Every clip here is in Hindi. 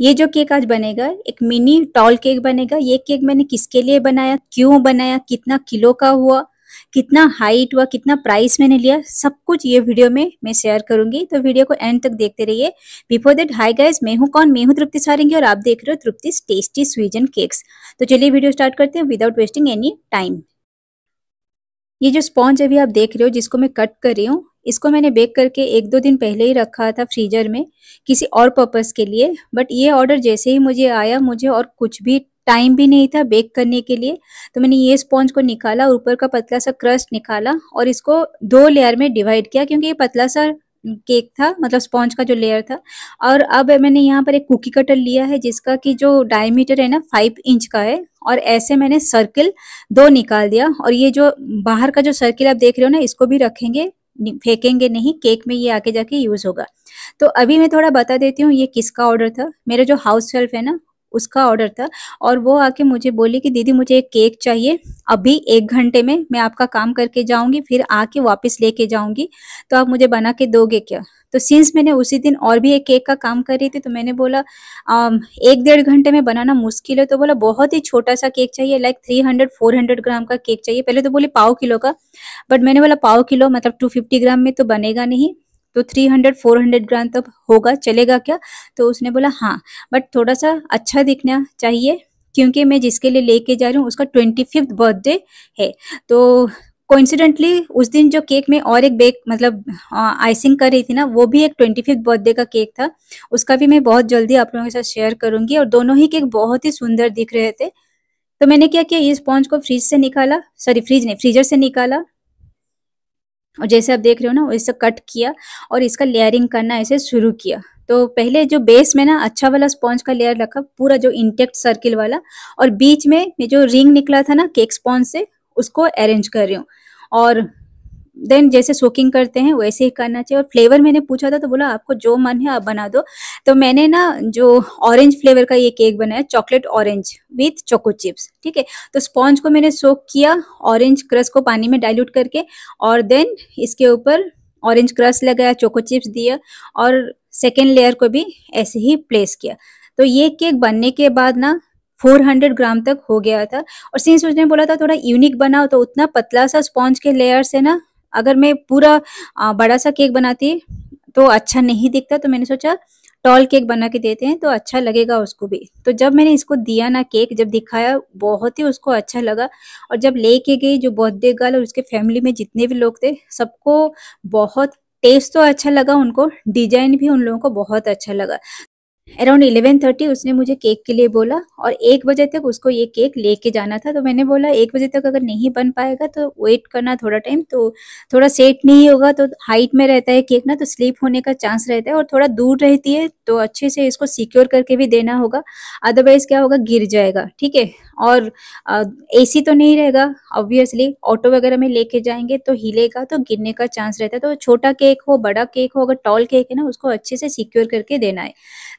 ये जो केक आज बनेगा, एक मिनी टॉल केक बनेगा। ये केक मैंने किसके लिए बनाया, क्यों बनाया, कितना किलो का हुआ, कितना हाइट हुआ, कितना प्राइस मैंने लिया, सब कुछ ये वीडियो में मैं शेयर करूँगी। तो वीडियो को एंड तक देखते रहिए। बिफोर दैट हाई गाइस मैं हूँ कौन? मैं हूँ तृप्ति सारेंगे और आप देख रहे हो तृप्ति टेस्टी स्वीजन केक्स तो चलिए वीडियो स्टार्ट करते हैं विदाउट वेस्टिंग एनी टाइम ये जो स्पॉन्ज अभी आप देख रहे हो, जिसको मैं कट कर रही हूँ इसको मैंने बेक करके एक दो दिन पहले ही रखा था फ्रीजर में किसी और पर्पज़ के लिए बट ये ऑर्डर जैसे ही मुझे आया, मुझे और कुछ भी टाइम भी नहीं था बेक करने के लिए तो मैंने ये स्पॉन्ज को निकाला, ऊपर का पतला सा क्रस्ट निकाला और इसको दो लेयर में डिवाइड किया क्योंकि ये पतला सा केक था मतलब स्पॉन्ज का जो लेयर था। और अब मैंने यहाँ पर एक कुकी कटर लिया है जिसका कि जो डायमीटर है ना फाइव इंच का है और ऐसे मैंने सर्किल दो निकाल दिया और ये जो बाहर का जो सर्किल आप देख रहे हो ना, इसको भी रखेंगे फेंकेंगे नहीं, केक में ये आके जाके यूज़ होगा। तो अभी मैं थोड़ा बता देती हूँ ये किसका ऑर्डर था। मेरा जो हाउस शेल्फ है ना उसका ऑर्डर था और वो आके मुझे बोली कि दीदी मुझे एक केक चाहिए अभी एक घंटे में मैं आपका काम करके जाऊँगी फिर आके वापस लेके जाऊँगी तो आप मुझे बना के दोगे क्या? तो सिंस मैंने उसी दिन और भी एक केक का काम कर रही थी तो मैंने बोला आ, एक डेढ़ घंटे में बनाना मुश्किल है तो बोला बहुत ही छोटा सा केक चाहिए like three hundred four hundred gram का केक चाहिए। पहले तो बोली पाव किलो का बट मैंने बोला पाव किलो मतलब टू फिफ्टी ग्राम में तो बनेगा नहीं। तो 300 400 ग्राम तक होगा, चलेगा क्या? तो उसने बोला हाँ बट थोड़ा सा अच्छा दिखना चाहिए, क्योंकि मैं जिसके लिए लेके जा रही हूँ, उसका ट्वेंटी फिफ्थ बर्थडे है। तो कोइंसिडेंटली उस दिन जो केक में और एक बेक मतलब आइसिंग कर रही थी ना, वो भी एक ट्वेंटी फिफ्थ बर्थडे का केक था। उसका भी मैं बहुत जल्दी आप लोगों के साथ शेयर करूँगी और दोनों ही केक बहुत ही सुंदर दिख रहे थे। तो मैंने क्या किया, ये स्पॉन्ज को फ्रिज से निकाला सॉरी फ्रिज नहीं फ्रीजर से निकाला और जैसे आप देख रहे हो ना वैसे कट किया और इसका लेयरिंग करना ऐसे शुरू किया। तो पहले जो बेस में ना अच्छा वाला स्पॉन्ज का लेयर रखा, पूरा जो इंटेक्ट सर्किल वाला, और बीच में जो रिंग निकला था ना केक स्पॉन्ज से, उसको अरेंज कर रही हूँ। और देन जैसे सोकिंग करते हैं, वैसे ही करना चाहिए। और फ्लेवर मैंने पूछा था तो बोला, आपको जो मन है, आप बना दो। तो मैंने ना, जो ऑरेंज फ्लेवर का ये केक बनाया chocolate orange with choco chips ठीक है? तो स्पॉन्ज को मैंने सोक किया ऑरेंज क्रस को पानी में डाइल्यूट करके, और देन इसके ऊपर ऑरेंज क्रस लगाया चोको चिप्स दिया, और सेकेंड लेयर को भी ऐसे ही प्लेस किया। तो ये केक बनने के बाद ना 400 ग्राम तक हो गया था। और सिंस उसने बोला था, थोड़ा यूनिक बनाओ तो उतना पतला सा स्पॉन्ज के लेयर से ना अगर मैं पूरा बड़ा सा केक बनाती तो अच्छा नहीं दिखता तो मैंने सोचा टॉल केक बना के देते हैं तो अच्छा लगेगा उसको भी। तो जब मैंने इसको दिया ना केक, जब दिखाया, बहुत ही उसको अच्छा लगा। और जब लेके गई, जो बर्थडे गर्ल और उसके फैमिली में जितने भी लोग थे, सबको बहुत टेस्ट तो अच्छा लगा, उनको, डिज़ाइन भी उन लोगों को बहुत अच्छा लगा। अराउंड इलेवन थर्टी उसने मुझे केक के लिए बोला और एक बजे तक उसको ये केक लेके जाना था। तो मैंने बोला, एक बजे तक अगर नहीं बन पाएगा तो वेट करना थोड़ा टाइम तो थोड़ा सेट नहीं होगा तो हाइट में रहता है केक ना तो स्लीप होने का चांस रहता है और थोड़ा दूर रहती है तो अच्छे से इसको सिक्योर करके भी देना होगा। अदरवाइज़ क्या होगा, गिर जाएगा, ठीक है? और एसी तो नहीं रहेगा ऑब्वियसली ऑटो वगैरह में लेके जाएँगे तो हिलेगा तो गिरने का चांस रहता है। तो छोटा केक हो, बड़ा केक हो, अगर टॉल केक है ना, उसको अच्छे से सिक्योर करके देना है।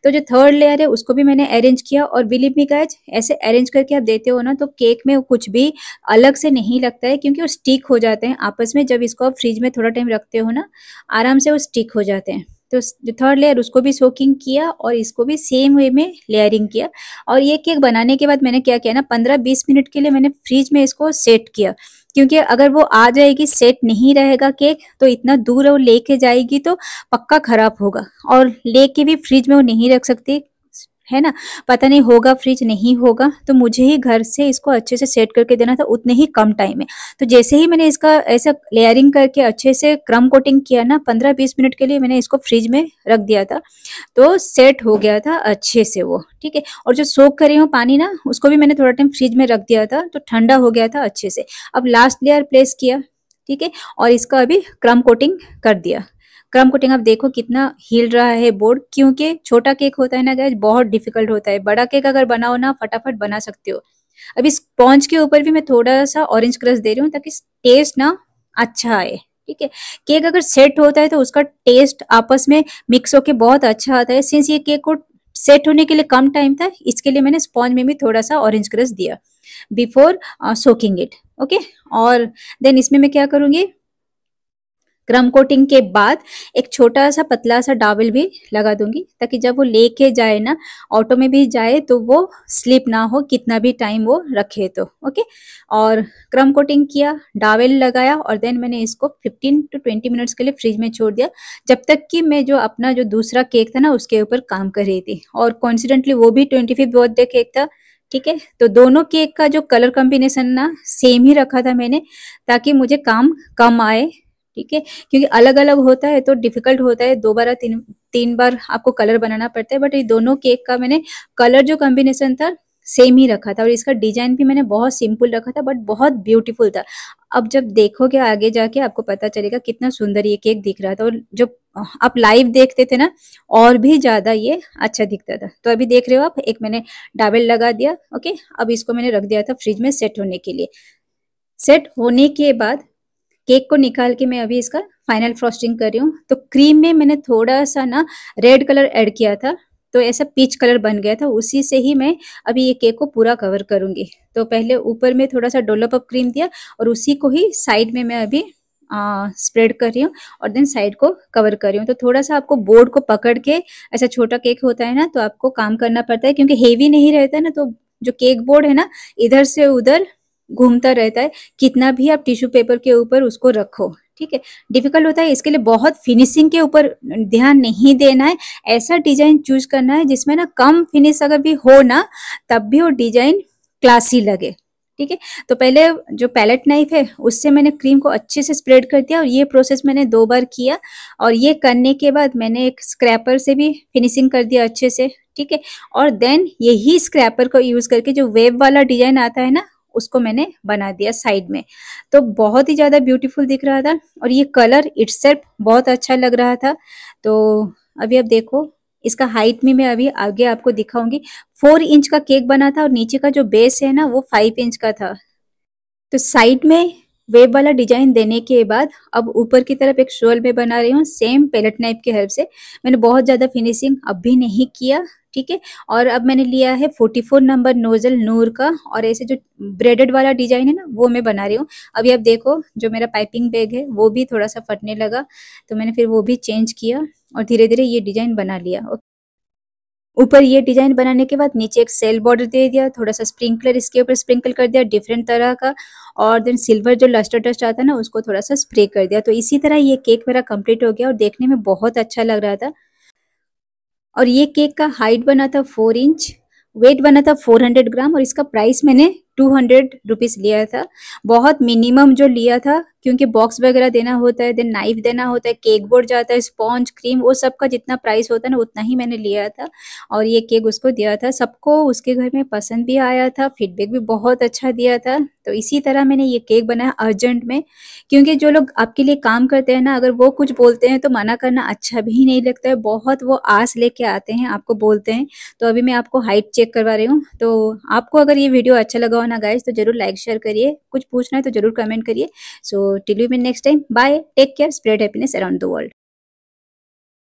तो जो थर्ड लेयर है, उसको भी मैंने अरेंज किया और बिलीव मी गाइज़ ऐसे अरेंज करके आप देते हो ना तो केक में कुछ भी अलग से नहीं लगता है, क्योंकि वो स्टिक हो जाते हैं। आपस में जब इसको आप फ्रिज में थोड़ा टाइम रखते हो ना, आराम से वो स्टिक हो जाते हैं। तो जो थर्ड लेयर उसको भी सोकिंग किया और इसको भी सेम वे में लेयरिंग किया। और ये केक बनाने के बाद मैंने क्या किया ना, पंद्रह बीस मिनट के लिए मैंने फ्रिज में इसको सेट किया। क्योंकि अगर वो आ जाएगी सेट नहीं रहेगा केक तो इतना दूर वो लेके जाएगी तो पक्का खराब होगा। और लेके भी फ्रिज में वो नहीं रख सकती। है ना? पता नहीं होगा फ्रिज नहीं होगा तो मुझे ही घर से इसको अच्छे से सेट करके देना था, उतने ही कम टाइम में। तो जैसे ही मैंने इसका, ऐसा लेयरिंग करके अच्छे से क्रम कोटिंग किया ना, पंद्रह बीस मिनट के लिए मैंने इसको फ्रिज में रख दिया था तो सेट हो गया था अच्छे से वो, ठीक है? और जो सोख कर हूँ पानी ना, उसको भी मैंने थोड़ा टाइम फ्रिज में रख दिया था तो ठंडा हो गया था अच्छे से। अब लास्ट लेयर प्लेस किया, ठीक है? और इसका अभी क्रम कोटिंग कर दिया। क्रम कोटिंग, आप देखो कितना हिल रहा है बोर्ड क्योंकि छोटा केक होता है ना गैस बहुत डिफ़िकल्ट होता है। बड़ा केक अगर बनाओ ना, फटाफट बना सकते हो। अभी स्पॉन्ज के ऊपर भी मैं थोड़ा सा ऑरेंज क्रश दे रही हूँ, ताकि टेस्ट ना अच्छा आए, ठीक है? केक अगर सेट होता है तो उसका टेस्ट आपस में मिक्स होके बहुत अच्छा आता है। सिंस ये केक को सेट होने के लिए कम टाइम था, इसके लिए मैंने स्पॉन्ज में भी थोड़ा सा ऑरेंज क्रश दिया बिफोर सोकिंग इट ओके और देन इसमें मैं क्या करूँगी? क्रम कोटिंग के बाद एक छोटा सा पतला सा डावल भी लगा दूँगी, ताकि जब वो लेके जाए ना ऑटो में भी जाए तो वो स्लिप ना हो, कितना भी टाइम वो रखे तो ओके और क्रम कोटिंग किया डावल लगाया, और देन मैंने इसको 15 टू 20 मिनट्स के लिए फ्रिज में छोड़ दिया, जब तक कि मैं जो अपना जो दूसरा केक था ना, उसके ऊपर काम कर रही थी। और कॉन्सिडेंटली वो भी ट्वेंटी बर्थडे केक था, ठीक है? तो दोनों केक का जो कलर कॉम्बिनेशन ना सेम ही रखा था मैंने, ताकि मुझे काम कम आए ठीक है? क्योंकि अलग अलग होता है तो डिफ़िकल्ट होता है, दो बार तीन तीन बार आपको कलर बनाना पड़ता है बट ये दोनों केक का मैंने कलर जो कॉम्बिनेशन था सेम ही रखा था और इसका डिज़ाइन भी मैंने बहुत सिंपल रखा था बट बहुत ब्यूटीफुल था। अब जब देखोगे आगे जाके आपको पता चलेगा कितना सुंदर ये केक दिख रहा था और जो आप लाइव देखते थे ना, और भी ज़्यादा ये अच्छा दिखता था। तो अभी देख रहे हो आप, एक मैंने डाबल लगा दिया ओके अब इसको मैंने रख दिया था फ्रिज में सेट होने के लिए। सेट होने के बाद केक को निकाल के मैं अभी इसका फाइनल फ्रॉस्टिंग कर रही हूँ। तो क्रीम में मैंने थोड़ा सा ना रेड कलर ऐड किया था तो ऐसा पीच कलर बन गया था, उसी से ही मैं अभी ये केक को पूरा कवर करूँगी। तो पहले ऊपर में थोड़ा सा डोलप अप क्रीम दिया और उसी को ही साइड में मैं अभी स्प्रेड कर रही हूँ और देन साइड को कवर कर रही हूँ। तो थोड़ा सा आपको बोर्ड को पकड़ के ऐसा छोटा केक होता है ना तो आपको काम करना पड़ता है, क्योंकि हेवी नहीं रहता है ना तो जो केक बोर्ड है ना, इधर से उधर घूमता रहता है, कितना भी आप टिश्यू पेपर के ऊपर उसको रखो, ठीक है? डिफ़िकल्ट होता है, इसके लिए बहुत फिनिशिंग के ऊपर ध्यान नहीं देना है। ऐसा डिज़ाइन चूज़ करना है, जिसमें ना कम फिनिश अगर भी हो ना, तब भी वो डिज़ाइन क्लासी लगे, ठीक है? तो पहले जो पैलेट नाइफ है, उससे मैंने क्रीम को अच्छे से स्प्रेड कर दिया और ये प्रोसेस मैंने दो बार किया और ये करने के बाद मैंने एक स्क्रैपर से भी फिनिशिंग कर दिया अच्छे से, ठीक है? और देन यही स्क्रैपर को यूज़ करके जो वेब वाला डिज़ाइन आता है ना उसको मैंने बना दिया साइड में। तो बहुत ही ज़्यादा ब्यूटीफुल दिख रहा था और ये कलर इट्स बहुत अच्छा लग रहा था। तो अभी अब देखो, इसका हाइट में मैं अभी आगे आपको दिखाऊँगी। फोर इंच का केक बना था और नीचे का जो बेस है ना, वो फाइव इंच का था। तो साइड में वेब वाला डिज़ाइन देने के बाद अब ऊपर की तरफ़ एक शोल में बना रही हूँ सेम पेलेट नाइफ के हेल्प से। मैंने बहुत ज़्यादा फिनिशिंग अब भी नहीं किया, ठीक है? और अब मैंने लिया है 44 नंबर नोजल नूर का, और ऐसे जो ब्रेडेड वाला डिज़ाइन है ना, वो मैं बना रही हूँ। अभी अब देखो, जो मेरा पाइपिंग बैग है, वो भी थोड़ा सा फटने लगा तो मैंने फिर वो भी चेंज किया और धीरे धीरे ये डिज़ाइन बना लिया ऊपर ये डिज़ाइन बनाने के बाद नीचे एक सेल बॉर्डर दे दिया, थोड़ा सा स्प्रिंकलर इसके ऊपर स्प्रिंकल कर दिया डिफरेंट तरह का, और देन सिल्वर जो लस्टर डस्ट आता है ना, उसको थोड़ा सा स्प्रे कर दिया। तो इसी तरह ये केक मेरा कंप्लीट हो गया और देखने में बहुत अच्छा लग रहा था। और ये केक का हाइट बना था फोर इंच वेट बना था फोर हंड्रेड ग्राम और इसका प्राइस मैंने टू हंड्रेड रुपीज़ लिया था। बहुत मिनिमम जो लिया था क्योंकि बॉक्स वगैरह देना होता है देन नाइफ देना होता है केक बोर्ड जाता है स्पॉन्ज क्रीम वो सब का जितना प्राइस होता है ना, उतना ही मैंने लिया था। और ये केक उसको दिया था, सबको उसके घर में पसंद भी आया था फीडबैक भी बहुत अच्छा दिया था। तो इसी तरह मैंने ये केक बनाया अर्जेंट में, क्योंकि जो लोग आपके लिए काम करते हैं ना, अगर वो कुछ बोलते हैं तो मना करना अच्छा भी नहीं लगता है, बहुत वो आस लेके आते हैं, आपको बोलते हैं। तो अभी मैं आपको हाइट चेक करवा रही हूँ। तो आपको अगर ये वीडियो अच्छा लगा हो ना गाइज़ तो ज़रूर लाइक शेयर करिए। कुछ पूछना है तो ज़रूर कमेंट करिए। सो Till we meet next time, bye, take care, spread happiness around the world.